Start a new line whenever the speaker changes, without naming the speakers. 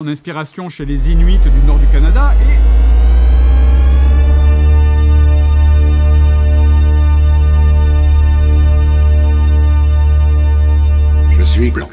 Son inspiration chez les Inuits du nord du Canada et
Je suis blanc.